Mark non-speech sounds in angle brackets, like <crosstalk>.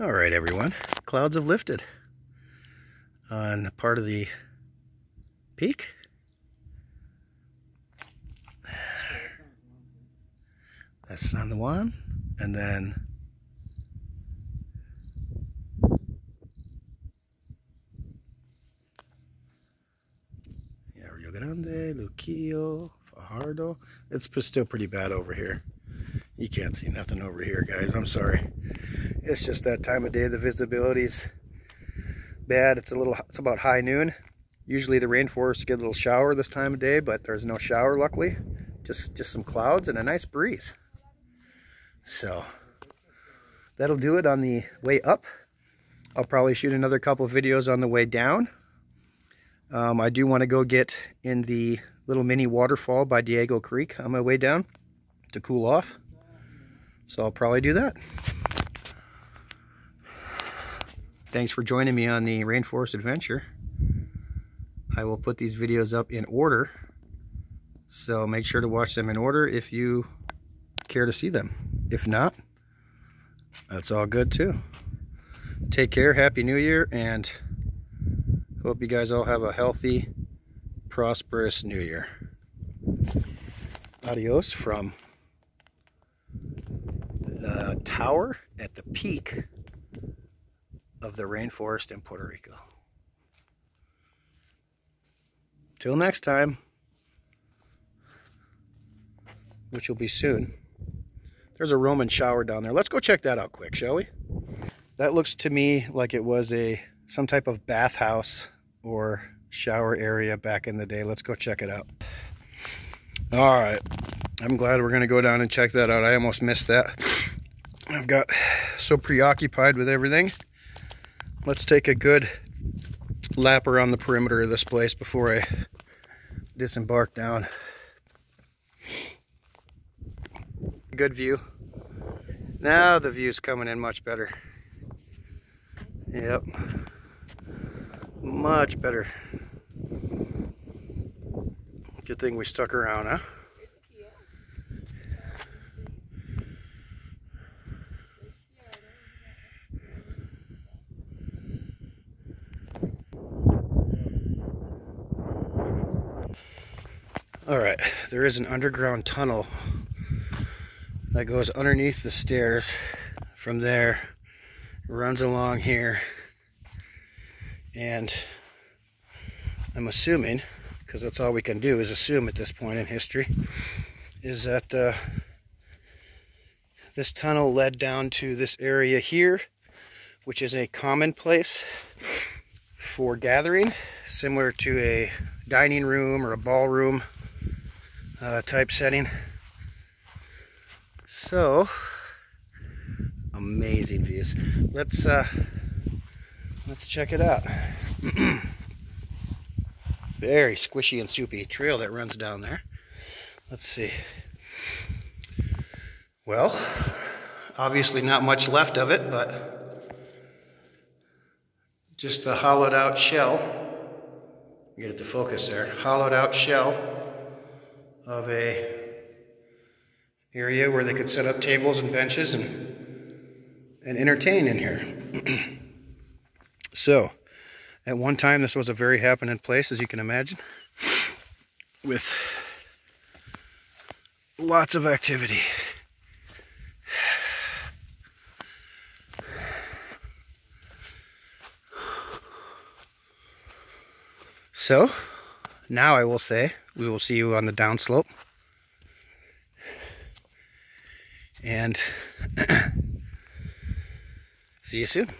All right, everyone. Clouds have lifted on part of the peak. That's San Juan. And then yeah, Rio Grande, Luquillo, Fajardo. It's still pretty bad over here. You can't see nothing over here, guys. I'm sorry. It's just that time of day. The visibility's bad. It's a little. It's about high noon. Usually the rainforest get a little shower this time of day, but there's no shower, luckily. Just just some clouds and a nice breeze. So that'll do it on the way up. I'll probably shoot another couple videos on the way down. Um, I do want to go get in the little mini waterfall by Diego Creek on my way down to cool off. So I'll probably do that. Thanks for joining me on the Rainforest Adventure. I will put these videos up in order. So make sure to watch them in order if you care to see them. If not, that's all good too. Take care, Happy New Year, and hope you guys all have a healthy, prosperous New Year. Adios from the tower at the peak of the rainforest in Puerto Rico. Till next time, which will be soon. There's a Roman shower down there. Let's go check that out quick, shall we? That looks to me like it was a some type of bathhouse or shower area back in the day. Let's go check it out. All right. I'm glad we're going to go down and check that out. I almost missed that. I've got so preoccupied with everything. Let's take a good lap around the perimeter of this place before I disembark down. Good view. Now the view's coming in much better. Yep. Much better. Good thing we stuck around, huh? All right, there is an underground tunnel that goes underneath the stairs. From there, runs along here. And I'm assuming, because that's all we can do is assume at this point in history, is that uh, this tunnel led down to this area here, which is a common place for gathering, similar to a dining room or a ballroom uh, type setting. So, amazing views. Let's uh, let's check it out. <clears throat> Very squishy and soupy trail that runs down there. Let's see. Well, obviously not much left of it, but just the hollowed out shell. Get it to focus there. Hollowed out shell of a area where they could set up tables and benches and and entertain in here. <clears throat> so, at one time this was a very happening place as you can imagine with lots of activity. So, now I will say we will see you on the downslope. And <clears throat> see you soon.